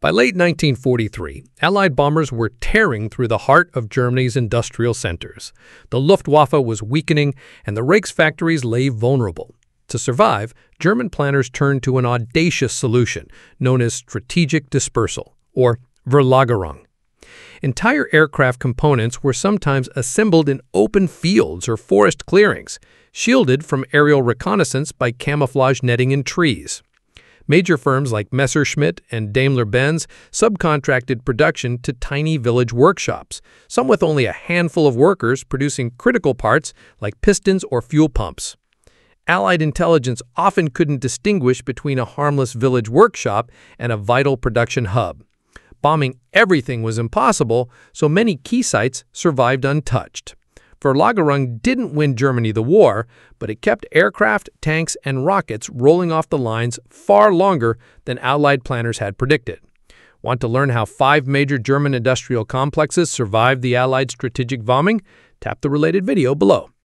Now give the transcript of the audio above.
By late 1943, Allied bombers were tearing through the heart of Germany's industrial centers. The Luftwaffe was weakening, and the Reich's factories lay vulnerable. To survive, German planners turned to an audacious solution known as strategic dispersal, or Verlagerung. Entire aircraft components were sometimes assembled in open fields or forest clearings, shielded from aerial reconnaissance by camouflage netting and trees. Major firms like Messerschmitt and Daimler-Benz subcontracted production to tiny village workshops, some with only a handful of workers producing critical parts like pistons or fuel pumps. Allied intelligence often couldn't distinguish between a harmless village workshop and a vital production hub. Bombing everything was impossible, so many key sites survived untouched. Verlagerung didn't win Germany the war, but it kept aircraft, tanks, and rockets rolling off the lines far longer than Allied planners had predicted. Want to learn how five major German industrial complexes survived the Allied strategic bombing? Tap the related video below.